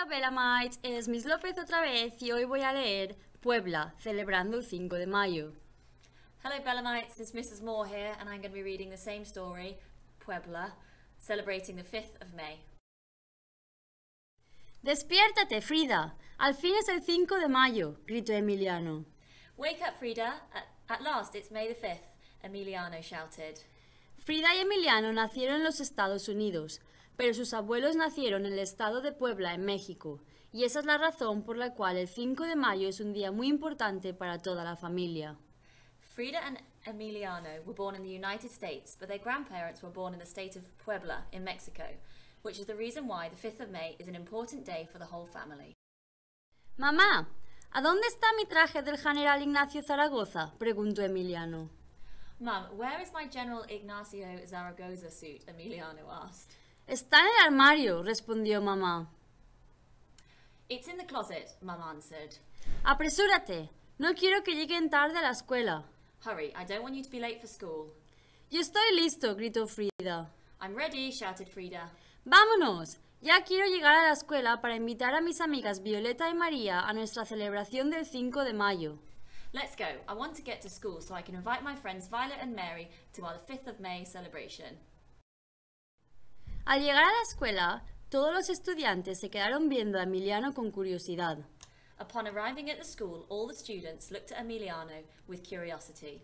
Hola Belamites, es Miss López otra vez y hoy voy a leer Puebla, celebrando el 5 de mayo. Hello Bellamites, it's Mrs. Moore here and I'm going to be reading the same story, Puebla, celebrating the 5th of May. Despiértate, Frida. Al fin es el 5 de mayo, gritó Emiliano. Wake up, Frida. At, at last, it's May the 5th, Emiliano shouted. Frida y Emiliano nacieron en los Estados Unidos, pero sus abuelos nacieron en el estado de Puebla, en México, y esa es la razón por la cual el 5 de mayo es un día muy importante para toda la familia. Frida and Emiliano were born in the United States, but their grandparents were born in the state of Puebla in Mexico, which is the reason why the 5th of May is an important day for the whole family. Mamá, ¿a dónde está mi traje del general Ignacio Zaragoza? preguntó Emiliano. Mum, where is my General Ignacio Zaragoza suit? Emiliano asked. Está en el armario, respondió mamá. It's in the closet, Mum answered. Apresúrate, no quiero que lleguen tarde a la escuela. Hurry, I don't want you to be late for school. Yo estoy listo, gritó Frida. I'm ready, shouted Frida. ¡Vámonos! Ya quiero llegar a la escuela para invitar a mis amigas Violeta y María a nuestra celebración del 5 de mayo. Let's go. I want to get to school so I can invite my friends Violet and Mary to our 5th of May celebration. Al llegar a la escuela, todos los estudiantes se quedaron viendo a Emiliano con curiosidad. Upon arriving at the school, all the students looked at Emiliano with curiosity.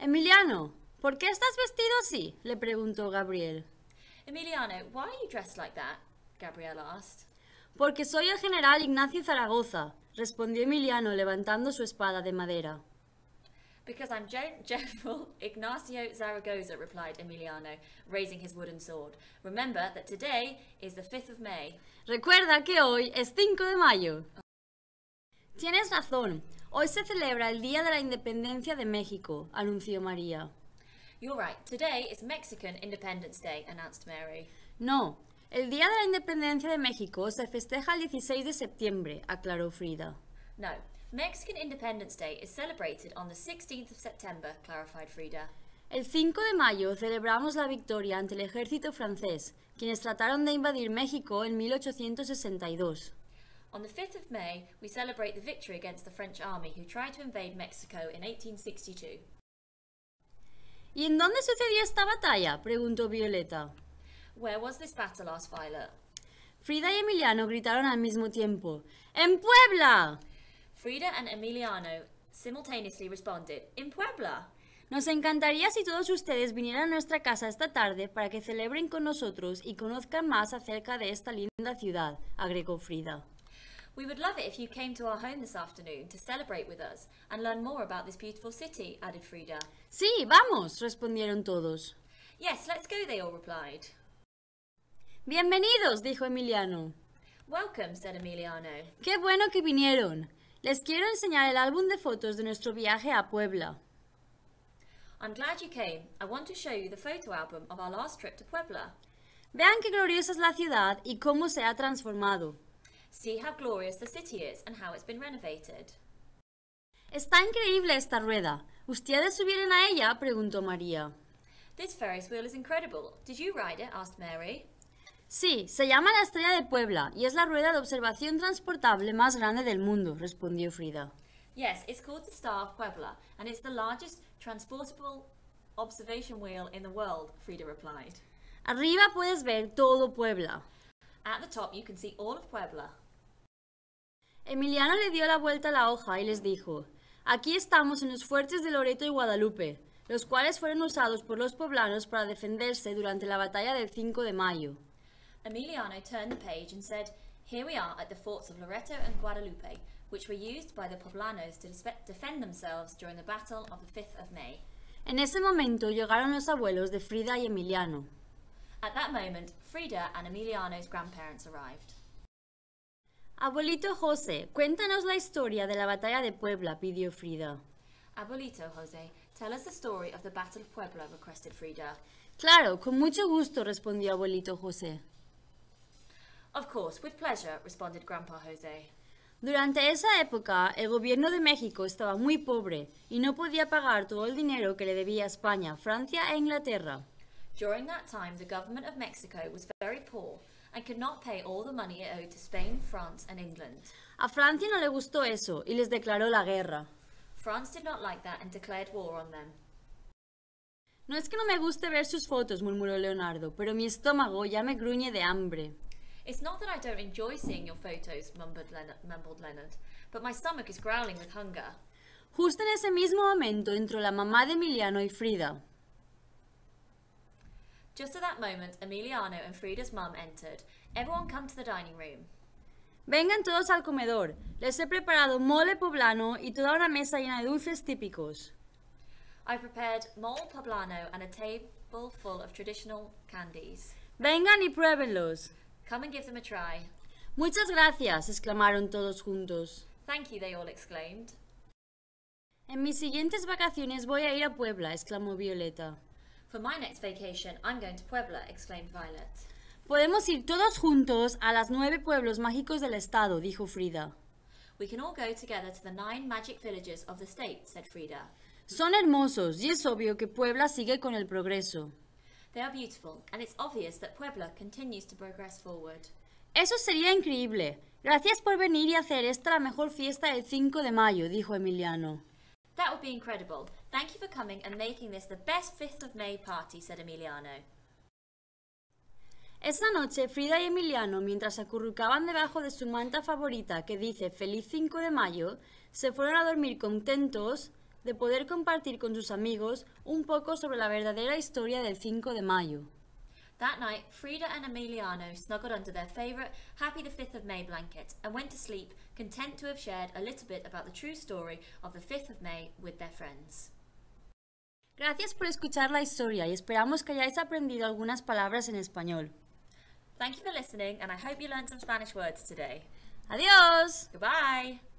Emiliano, ¿por qué estás vestido así? le preguntó Gabriel. Emiliano, why are you dressed like that? Gabriel asked. Porque soy el general Ignacio Zaragoza, respondió Emiliano levantando su espada de madera. Because I'm Gen- General Ignacio Zaragoza, replied Emiliano, raising his wooden sword. Remember that today is the 5th of May. Recuerda que hoy es 5 de mayo. Tienes razón, hoy se celebra el Día de la Independencia de México, anunció María. You're right, today is Mexican Independence Day, announced Mary. No, el Día de la Independencia de México se festeja el 16 de septiembre, aclaró Frida. No, Mexican Independence Day is celebrated on the 16th of September, clarified Frida. El 5 de mayo celebramos la victoria ante el ejército francés, quienes trataron de invadir México en 1862. On the 5th of May, we celebrate the victory against the French army who tried to invade Mexico in 1862. ¿Y en dónde sucedió esta batalla? preguntó Violeta. Where was this battle? asked Violet. Frida y Emiliano gritaron al mismo tiempo. ¡En Puebla! Frida and Emiliano simultaneously responded, In Puebla! Nos encantaría si todos ustedes vinieran a nuestra casa esta tarde para que celebren con nosotros y conozcan más acerca de esta linda ciudad, agregó Frida. We would love it if you came to our home this afternoon to celebrate with us and learn more about this beautiful city, added Frida. Sí, vamos, respondieron todos. Yes, let's go, they all replied. Bienvenidos, dijo Emiliano. Welcome, said Emiliano. Qué bueno que vinieron. Les quiero enseñar el álbum de fotos de nuestro viaje a Puebla. I'm glad you came. I want to show you the photo album of our last trip to Puebla. Vean qué gloriosa es la ciudad y cómo se ha transformado. See how glorious the city is and how it's been renovated. Está increíble esta rueda. ¿Ustedes subieron a ella? preguntó María. This Ferris wheel is incredible. Did you ride it? asked Mary. Sí, se llama la Estrella de Puebla y es la rueda de observación transportable más grande del mundo, respondió Frida. Yes, it's called the Star of Puebla, and it's the largest transportable observation wheel in the world, Frida replied. Arriba puedes ver todo Puebla. At the top, you can see all of Puebla. Emiliano le dio la vuelta a la hoja y les dijo, aquí estamos en los fuertes de Loreto y Guadalupe, los cuales fueron usados por los poblanos para defenderse durante la batalla del 5 de mayo. Emiliano turned the page and said, Here we are at the forts of Loreto and Guadalupe, which were used by the poblanos to defend themselves during the Battle of the 5th of May. En ese momento llegaron los abuelos de Frida y Emiliano. At that moment, Frida and Emiliano's grandparents arrived. Abuelito José, cuéntanos la historia de la batalla de Puebla, pidió Frida. Abuelito Jose, tell us the story of the Battle of Puebla, requested Frida. Claro, con mucho gusto, respondió abuelito José. Of course, with pleasure, responded Grandpa Jose. Durante esa época, el gobierno de México estaba muy pobre y no podía pagar todo el dinero que le debía a España, Francia e Inglaterra. During that time, the government of Mexico was very poor and could not pay all the money it owed to Spain, France, and England. A Francia no le gustó eso y les declaró la guerra. France did not like that and declared war on them. No es que no me guste ver sus fotos, murmuró Leonardo, pero mi estómago ya me gruñe de hambre. It's not that I don't enjoy seeing your photos, mumbled Leonard, mumbled Leonard, but my stomach is growling with hunger. Justo en ese mismo momento entró la mamá de Emiliano y Frida. Just at that moment, Emiliano and Frida's mum entered. Everyone come to the dining room. Vengan todos al comedor. Les he preparado mole poblano y toda una mesa llena de dulces típicos. I prepared mole poblano and a table full of traditional candies. Vengan y pruébenlos. Come and give them a try. Muchas gracias, exclamaron todos juntos. Thank you, they all exclaimed. En mis siguientes vacaciones voy a ir a Puebla, exclamó Violeta. For my next vacation, I'm going to Puebla, exclaimed Violet. Podemos ir todos juntos a las nueve pueblos mágicos del estado, dijo Frida. We can all go together to the nine magic villages of the state, said Frida. Son hermosos y es obvio que Puebla sigue con el progreso. They are beautiful, and it's obvious that Puebla continues to progress forward. Eso sería increíble. Gracias por venir y hacer esta la mejor fiesta del 5 de mayo, dijo Emiliano. That would be incredible. Thank you for coming and making this the best 5th of May party, said Emiliano. Esa noche, Frida y Emiliano, mientras se acurrucaban debajo de su manta favorita que dice Feliz 5 de mayo, se fueron a dormir contentos de poder compartir con sus amigos un poco sobre la verdadera historia del 5 de mayo. That night, Frida and Emiliano snuggled under their favourite Happy the 5th of May blanket and went to sleep, content to have shared a little bit about the true story of the 5th of May with their friends. Gracias por escuchar la historia y esperamos que hayáis aprendido algunas palabras en español. Thank you for listening, and I hope you learned some Spanish words today. ¡Adiós! Goodbye!